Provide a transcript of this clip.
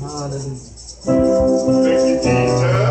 Hallelujah. Thank you, Jesus.